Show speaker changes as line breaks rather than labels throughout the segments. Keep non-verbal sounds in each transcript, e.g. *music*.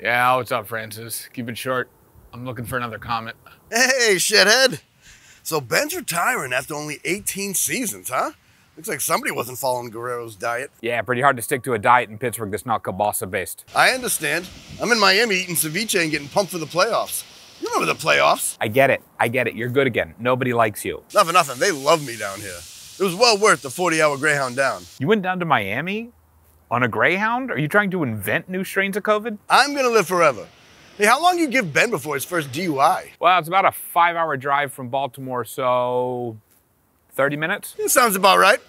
Yeah, what's up, Francis? Keep it short. I'm looking for another comment.
Hey, shithead. So Ben's retiring after only 18 seasons, huh? Looks like somebody wasn't following Guerrero's diet.
Yeah, pretty hard to stick to a diet in Pittsburgh that's not kielbasa based.
I understand. I'm in Miami eating ceviche and getting pumped for the playoffs. You remember the playoffs?
I get it. I get it. You're good again. Nobody likes you.
Nothing, nothing. They love me down here. It was well worth the 40 hour Greyhound down.
You went down to Miami on a Greyhound? Are you trying to invent new strains of COVID?
I'm gonna live forever. Hey, how long you give Ben before his first DUI?
Well, it's about a five hour drive from Baltimore, so 30 minutes?
It sounds about right.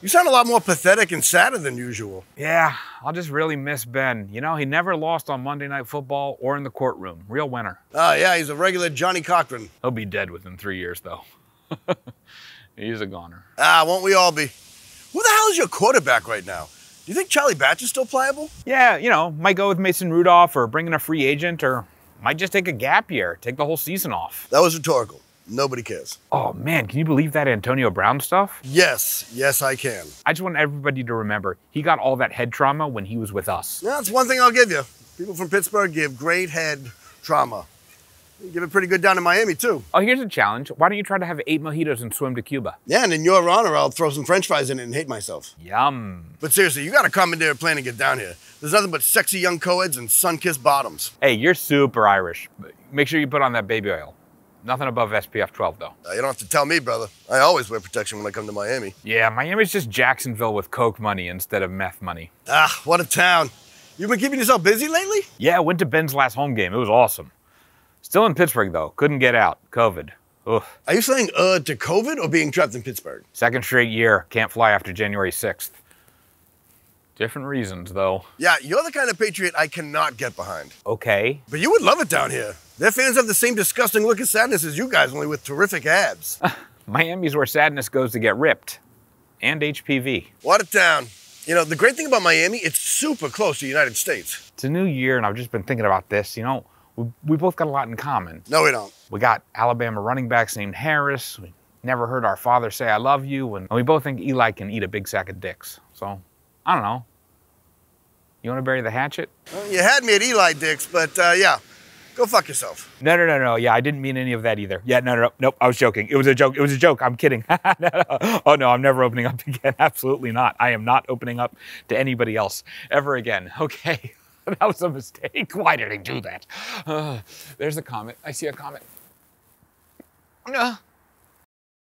You sound a lot more pathetic and sadder than usual.
Yeah, I'll just really miss Ben. You know, he never lost on Monday Night Football or in the courtroom. Real winner.
Oh, yeah, he's a regular Johnnie Cochran.
He'll be dead within three years, though. *laughs* he's a goner.
Ah, won't we all be? Who the hell is your quarterback right now? Do you think Charlie Batch is still pliable?
Yeah, you know, might go with Mason Rudolph or bring in a free agent or might just take a gap year, take the whole season off.
That was rhetorical. Nobody cares.
Oh man, can you believe that Antonio Brown stuff?
Yes, yes, I can.
I just want everybody to remember he got all that head trauma when he was with us.
Yeah, That's one thing I'll give you. People from Pittsburgh give great head trauma. You give it pretty good down in Miami, too.
Oh, here's a challenge. Why don't you try to have eight mojitos and swim to Cuba?
Yeah, and in your honor, I'll throw some french fries in it and hate myself.
Yum.
But seriously, you got to come commandeer a plane and get down here. There's nothing but sexy young co-eds and sun-kissed bottoms.
Hey, you're super Irish. Make sure you put on that baby oil. Nothing above SPF 12, though.
Uh, you don't have to tell me, brother. I always wear protection when I come to Miami.
Yeah, Miami's just Jacksonville with Coke money instead of meth money.
Ah, what a town. You've been keeping yourself busy lately?
Yeah, I went to Ben's last home game. It was awesome. Still in Pittsburgh, though. Couldn't get out. COVID. Ugh.
Are you saying uh to COVID or being trapped in Pittsburgh?
Second straight year. Can't fly after January 6th. Different reasons, though.
Yeah, you're the kind of patriot I cannot get behind.
Okay.
But you would love it down here. Their fans have the same disgusting look of sadness as you guys, only with terrific abs. *laughs*
Miami's where sadness goes to get ripped. And HPV.
What a town. You know, the great thing about Miami, it's super close to the United States.
It's a new year, and I've just been thinking about this. You know, we, we both got a lot in common.
No, we don't.
We got Alabama running backs named Harris. We never heard our father say, I love you. And we both think Eli can eat a big sack of dicks. So, I don't know. You want to bury the hatchet?
Well, you had me at Eli Dicks, but uh, yeah, go fuck yourself.
No, no, no, no. Yeah, I didn't mean any of that either. Yeah, no, no, no. Nope, I was joking. It was a joke. It was a joke. I'm kidding. *laughs* no, no. Oh, no, I'm never opening up *laughs* again. Absolutely not. I am not opening up to anybody else ever again. *laughs* Okay. *laughs* that was a mistake. Why did I do that? Uh, there's a comment. I see a comment. Uh,